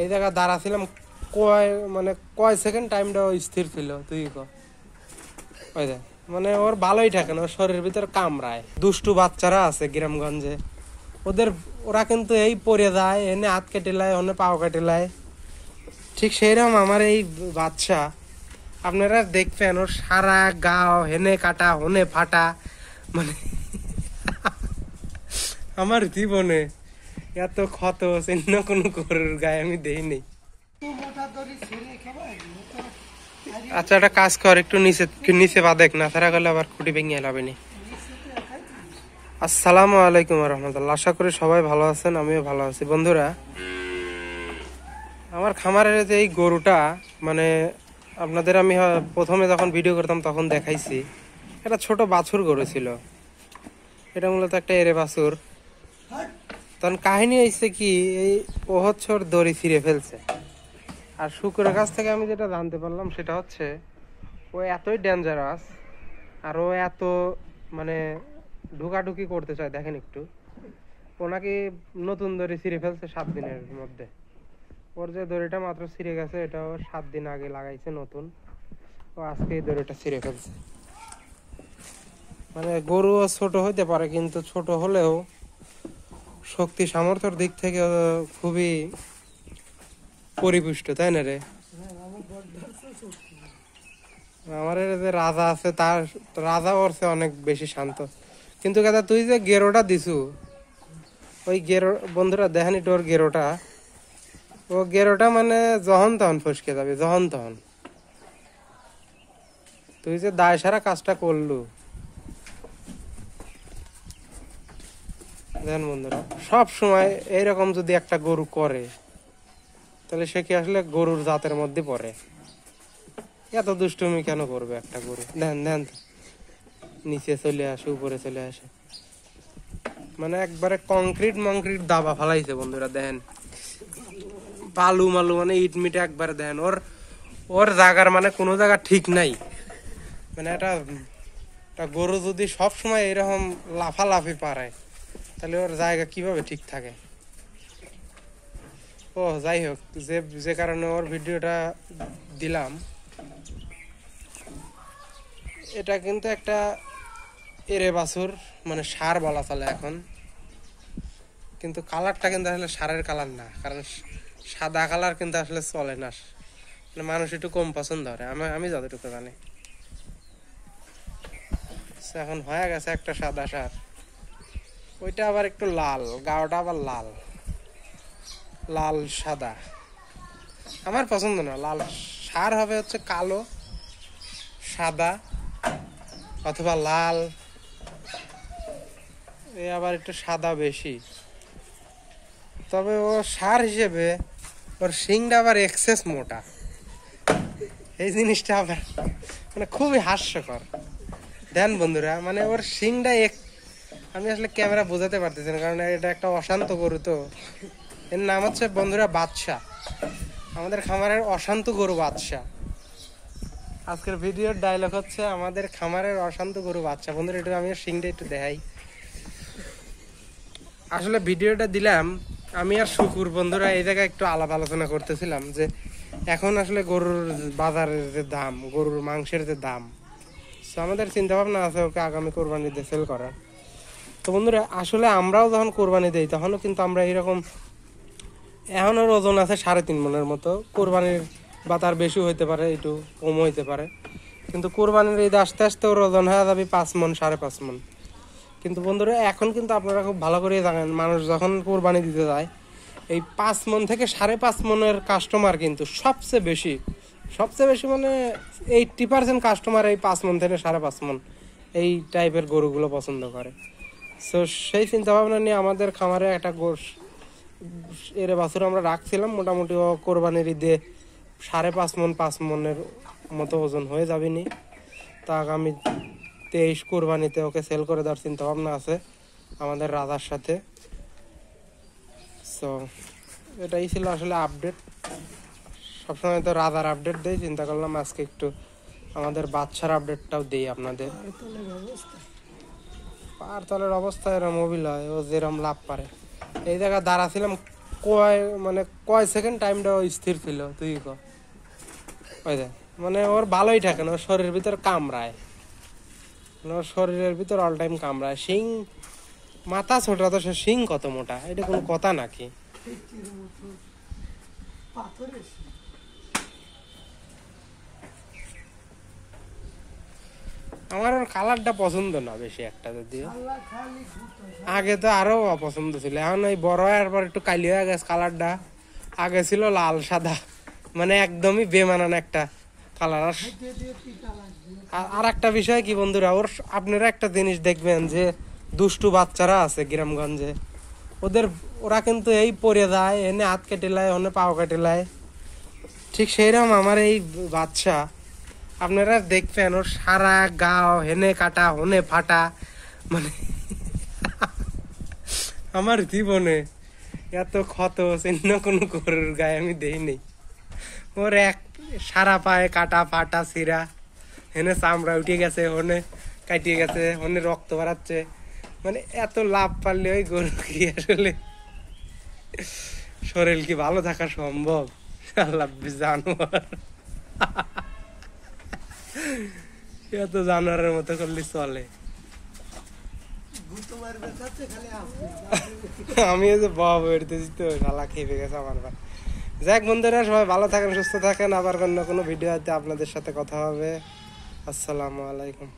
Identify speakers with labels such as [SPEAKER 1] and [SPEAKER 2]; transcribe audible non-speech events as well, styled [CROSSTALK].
[SPEAKER 1] এই জায়গায় দাঁড়াছিলাম কয় মানে কয় সেকেন্ড টাইমটা স্থির ছিল, তুই ক? ওই দেখ মানে ওর ভালোই থাকে না, ওর শরীরের ভিতরে কামড়ায়। দুষ্টু বাচ্চারা আছে গ্রামগঞ্জে। ওদের, ওরা কিন্তু এই পড়ে যায়, এনে হাত কেটে লায় অন্য পাও কেটে লায় ঠিক সেইরকম আমার এই বাচ্চা, আপনারা দেখবেন, ওর সারা গাও হেনে কাটা, হনে ফাটা মানে [LAUGHS] আমার জীবনে এত ক্ষত চিহ্ন কোনো গরুর গায়ে আমি দেইনি আচ্ছা একটা কাজ কর, একটু নিচে নিচে বাদেক না তারা গেলে আবার খুঁটি ভেঙে এলাবে নি আসসালামু আলাইকুম রহমতুল্লাহ আশা করি সবাই ভালো আছেন, আমিও ভালো আছি। বন্ধুরা, আমার খামারের যে এই গরুটা মানে আপনাদের আমি প্রথমে যখন ভিডিও করতাম তখন দেখাইছি একটা ছোট বাছুর গরু ছিল। এটা মূলত একটা এরে বাছুর। তখন কাহিনী হয়েছে কি, এই ওহচ্ছর দড়ি ছিঁড়ে ফেলছে। আর শুকুরের কাছ থেকে আমি যেটা জানতে পারলাম সেটা হচ্ছে, ও এতই ডেঞ্জারাস আর ও এত মানে ঢুকাঢুকি করতে চায়, দেখেন একটু। ও নাকি নতুন দড়ি ছিঁড়ে ফেলছে সাত দিনের মধ্যে। ওর যে দড়িটা মাত্র ছিঁড়ে গেছে, এটা ও সাত দিন আগে লাগাইছে নতুন। ও আজকে এই দড়িটা ছিঁড়ে ফেলছে। মানে গরুও ছোট হইতে পারে, কিন্তু ছোট হলেও শক্তি সামর্থ্যর দিক থেকে খুবই পরিপুষ্ট, তাই না রে? আমার যে রাজা আছে, তার রাজা ওর অনেক বেশি শান্ত। কিন্তু কথা, তুই যে গেরোটা দিছু, ওই গেরো, বন্ধুরা, দেখানি তোর গেরোটা? ও গেরোটা মানে যখন তখন ফসকে যাবে, যখন তখন। তুই যে দায় সারা কাজটা করলু দেখেন বন্ধুরা, সব সময় এইরকম যদি একটা গরু করে, তাহলে সে কি আসলে গরুর জাতের মধ্যে পড়ে? এত দুষ্টুমি কেন করবে একটা গরু? দেন দেন নিচে চলে আসে, উপরে চলে আসে। মানে একবারে কংক্রিট মংক্রিট দাবা ফালাইছে বন্ধুরা, দেখেন। বালু মালু মানে ইট মিট একবারে দেন ওর ওর জায়গার মানে কোনো জায়গা ঠিক নাই। মানে এটা, একটা গরু যদি সব সময় এরকম লাফালাফি পারে তাহলে ওর জায়গা কীভাবে ঠিক থাকে? ও, যাই হোক, যে যে কারণে ওর ভিডিওটা দিলাম, এটা কিন্তু একটা এরে বাছুর মানে সার বলা চলে এখন। কিন্তু কালারটা কিন্তু আসলে সারের কালার না, কারণ সাদা কালার কিন্তু আসলে চলে না। মানে মানুষ একটু কম পছন্দ করে, আমি আমি যতটুকু জানি। এখন হয়ে গেছে একটা সাদা সার। ওইটা আবার একটু লাল, গাওটা আবার লাল। লাল, সাদা। আমার পছন্দ না, লাল সার হবে হচ্ছে কালো, সাদা, অথবা লাল। এ আবার একটু সাদা বেশি। তবে ও সার হিসেবে ওর শিংটা আবার এক্সেস মোটা। এই জিনিসটা আবার মানে খুবই হাস্যকর। দেন বন্ধুরা মানে ওর শিংটা এক আমি আসলে ক্যামেরা বোঝাতে পারতেছি না, কারণ এটা একটা অশান্ত গরু তো। এর নাম হচ্ছে বন্ধুরা বাদশা আমাদের খামারের অশান্ত গরু বাদশা আজকের ভিডিওর ডায়লগ হচ্ছে আমাদের খামারের অশান্ত গরু বাচ্চা বন্ধুরা, একটু আমি শিংটা একটু দেখাই। আসলে ভিডিওটা দিলাম, আমি আর শুকুর বন্ধুরা এই জায়গায় একটু আলাপ আলোচনা করতেছিলাম যে এখন আসলে গরুর বাজারের যে দাম, গরুর মাংসের যে দাম, তো আমাদের চিন্তা ভাবনা আছে ওকে আগামী কোরবানিতে সেল করার। তো বন্ধুরা, আসলে আমরাও যখন কোরবানি দেই, তখনও কিন্তু আমরা এরকম এখন ওর ওজন আছে সাড়ে তিন মনের মতো। কোরবানির বা তার বেশি হইতে পারে, একটু কম হইতে পারে। কিন্তু কোরবানির ঈদ আস্তে আস্তে ওর ওজন হয়ে যাবে পাঁচ মন, সাড়ে পাঁচ মন। কিন্তু বন্ধুরা, এখন কিন্তু আপনারা খুব ভালো করে জানেন, মানুষ যখন কোরবানি দিতে যায়, এই পাঁচ মন থেকে সাড়ে পাঁচ মনের কাস্টমার কিন্তু সবচেয়ে বেশি সবচেয়ে বেশি মানে এইট্টি পার্সেন্ট কাস্টমার এই পাঁচ মন থেকে সাড়ে পাঁচ মন, এই টাইপের গরুগুলো পছন্দ করে। সো সেই চিন্তা ভাবনা নিয়ে আমাদের খামারে একটা গোশ, এর বাছুর আমরা রাখছিলাম। মোটামুটি ও কোরবানির ঈদে সাড়ে পাঁচ মন, পাঁচ মনের মতো ওজন হয়ে যাবে নি তা আগামী তেইশ কোরবানিতে ওকে সেল করে দেওয়ার চিন্তা ভাবনা আছে আমাদের রাজার সাথে। সো এটাই ছিল আসলে আপডেট সবসময় তো রাজার আপডেট দেই, চিন্তা করলাম আজকে একটু আমাদের বাচ্চার আপডেটটাও দেই আপনাদের। পার তলের অবস্থা এরম মোবিল হয় ও যেরম লাভ পারে। এই জায়গায় দাঁড়াছিলাম কয় মানে কয় সেকেন্ড টাইমটা স্থির ছিল, তুই ক। ওই দেখ মানে ওর ভালোই থাকে না, ওর শরীরের ভিতর কামড়ায়। মানে ওর শরীরের ভিতর অল টাইম কামড়ায়। শিং, মাথা ছোট তো সে শিং কত মোটা, এটা কোনো কথা নাকি?
[SPEAKER 2] পাথরের
[SPEAKER 1] আমার ওর কালারটা পছন্দ না বেশি একটা যদিও। আগে তো আরও অপছন্দ ছিল, এখন ওই বড় হওয়ার পর একটু কালি হয়ে গেছে কালারটা। আগে ছিল লাল, সাদা মানে একদমই বেমানান একটা কালার। আর একটা বিষয় কি বন্ধুরা, ওর আপনারা একটা জিনিস দেখবেন যে দুষ্টু বাচ্চারা আছে গ্রামগঞ্জে, ওদের ওরা কিন্তু এই পরে যায়, এনে হাত কেটে লায় ওনে পাও কেটে লায় ঠিক সেইরকম আমার এই বাচ্চা আপনারা দেখবেন ওর সারা গাও হেনে কাটা, হনে ফাটা মানে আমার জীবনে এত ক্ষত চিহ্ন কোনো গরুর গায়ে আমি দেইনি। ওর এক সারা পায়ে কাটা, ফাটা সিরা হেনে চামড়া উঠে গেছে, হনে কাটিয়ে গেছে, হনে রক্ত বাড়াচ্ছে। মানে এত লাভ পারলে ওই গরু কি আসলে শরীর কি ভালো থাকা সম্ভব? আল্লাহ জানোয়ার। এত জানোয়ারের মতো করলে চলে। আমি যে বাবা তো খেপে গেছে আমার ভাই যাক বন্ধুরা, সবাই ভালো থাকেন, সুস্থ থাকেন। আবার অন্য কোনো ভিডিও আপনাদের সাথে কথা হবে। আসসালামু আলাইকুম।